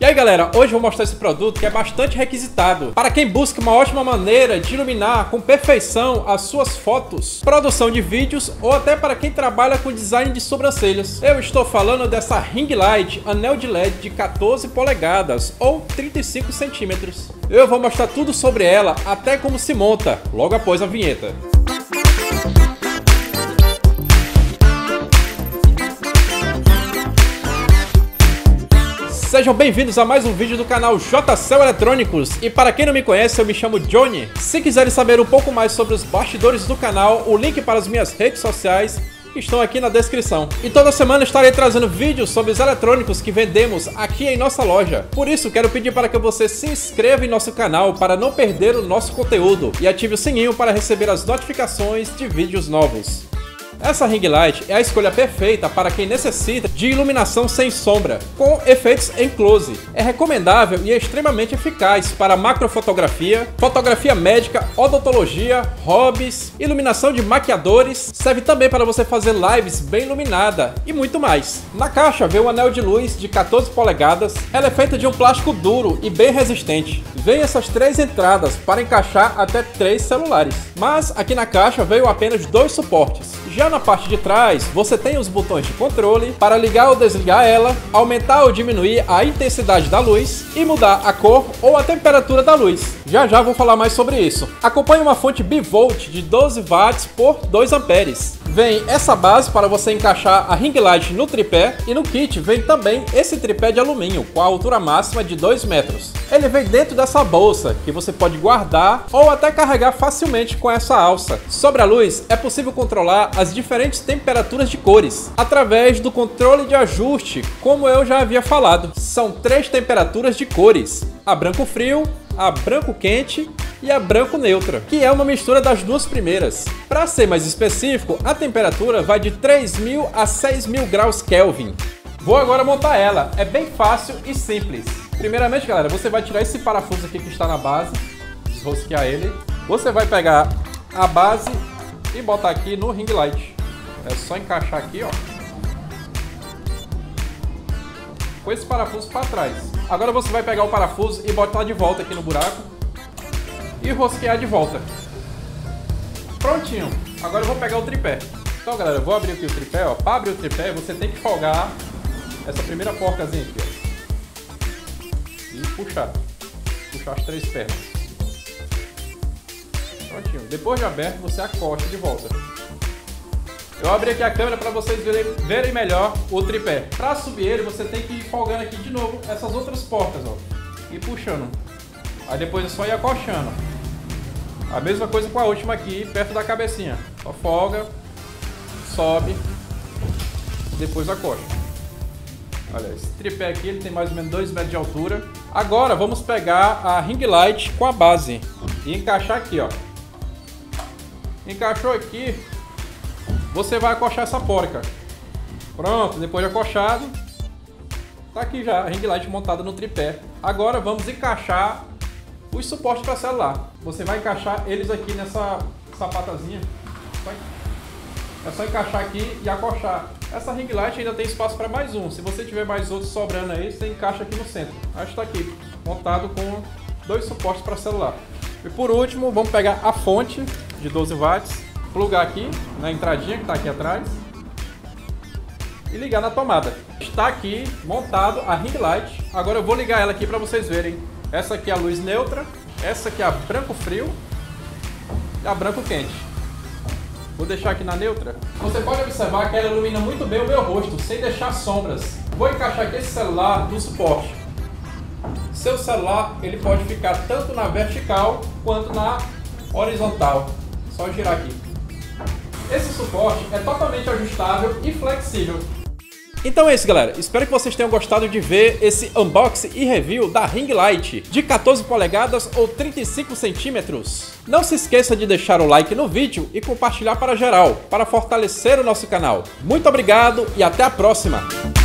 E aí galera, hoje eu vou mostrar esse produto que é bastante requisitado para quem busca uma ótima maneira de iluminar com perfeição as suas fotos, produção de vídeos ou até para quem trabalha com design de sobrancelhas. Eu estou falando dessa ring light anel de LED de 14 polegadas ou 35 centímetros. Eu vou mostrar tudo sobre ela, até como se monta, logo após a vinheta. Sejam bem-vindos a mais um vídeo do canal JCL Eletrônicos e para quem não me conhece eu me chamo Johnny. Se quiserem saber um pouco mais sobre os bastidores do canal, o link para as minhas redes sociais estão aqui na descrição. E toda semana estarei trazendo vídeos sobre os eletrônicos que vendemos aqui em nossa loja. Por isso, quero pedir para que você se inscreva em nosso canal para não perder o nosso conteúdo e ative o sininho para receber as notificações de vídeos novos. Essa ring light é a escolha perfeita para quem necessita de iluminação sem sombra, com efeitos em close. É recomendável e é extremamente eficaz para macrofotografia, fotografia médica, odontologia, hobbies, iluminação de maquiadores, serve também para você fazer lives bem iluminada e muito mais. Na caixa vem um anel de luz de 14 polegadas, ela é feita de um plástico duro e bem resistente. Vem essas três entradas para encaixar até três celulares, mas aqui na caixa veio apenas dois suportes. Já na parte de trás, você tem os botões de controle para ligar ou desligar ela, aumentar ou diminuir a intensidade da luz e mudar a cor ou a temperatura da luz. Já já vou falar mais sobre isso. Acompanhe uma fonte bivolt de 12 watts por 2 amperes. Vem essa base para você encaixar a ring light no tripé e no kit vem também esse tripé de alumínio com a altura máxima de 2 metros. Ele vem dentro dessa bolsa que você pode guardar ou até carregar facilmente com essa alça. Sobre a luz, é possível controlar as diferentes temperaturas de cores através do controle de ajuste, como eu já havia falado. São três temperaturas de cores: a branco frio, a branco quente e a branco neutra, que é uma mistura das duas primeiras. Para ser mais específico, a temperatura vai de 3.000 a 6.000 graus Kelvin. Vou agora montar ela, é bem fácil e simples. Primeiramente, galera, você vai tirar esse parafuso aqui que está na base, desrosquear ele. Você vai pegar a base e botar aqui no ring light. É só encaixar aqui, ó. Com esse parafuso para trás. Agora você vai pegar o parafuso e botar de volta aqui no buraco e rosquear de volta. Prontinho. Agora eu vou pegar o tripé. Então, galera, eu vou abrir aqui o tripé. Para abrir o tripé, você tem que folgar essa primeira porcazinha aqui, ó. E puxar. Puxar as três pernas. Prontinho. Depois de aberto, você acosta de volta. Eu abri aqui a câmera para vocês verem, verem melhor o tripé. Para subir ele, você tem que ir folgando aqui de novo essas outras portas, ó. E puxando. Aí depois é só ir acochando. A mesma coisa com a última aqui, perto da cabecinha. Só folga, sobe, depois acocha. Olha, esse tripé aqui ele tem mais ou menos 2 metros de altura. Agora vamos pegar a ring light com a base e encaixar aqui, ó. Encaixou aqui, você vai acochar essa porca. Pronto, depois de acochado, tá aqui já a ring light montada no tripé. Agora vamos encaixar os suportes para celular. Você vai encaixar eles aqui nessa sapatazinha. É só encaixar aqui e acochar. Essa ring light ainda tem espaço para mais um. Se você tiver mais outros sobrando aí, você encaixa aqui no centro. Acho que está aqui, montado com dois suportes para celular. E por último, vamos pegar a fonte de 12 watts, plugar aqui na entradinha que está aqui atrás e ligar na tomada. Está aqui montado a ring light. Agora eu vou ligar ela aqui para vocês verem essa aqui é a luz neutra, essa aqui é a branco frio e a branco quente. Vou deixar aqui na neutra. Você pode observar que ela ilumina muito bem o meu rosto, sem deixar sombras. Vou encaixar aqui esse celular no suporte. Seu celular ele pode ficar tanto na vertical quanto na horizontal. Só girar aqui. Esse suporte é totalmente ajustável e flexível. Então é isso, galera. Espero que vocês tenham gostado de ver esse unboxing e review da Ring Light de 14 polegadas ou 35 centímetros. Não se esqueça de deixar o like no vídeo e compartilhar para geral, para fortalecer o nosso canal. Muito obrigado e até a próxima!